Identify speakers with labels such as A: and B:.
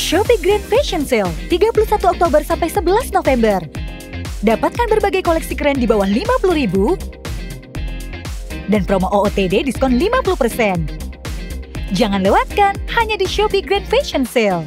A: Shopee Grand Fashion Sale 31 Oktober sampai 11 November. Dapatkan berbagai koleksi keren di bawah 50.000 dan promo OOTD diskon 50%. Jangan lewatkan hanya di Shopee Grand Fashion Sale.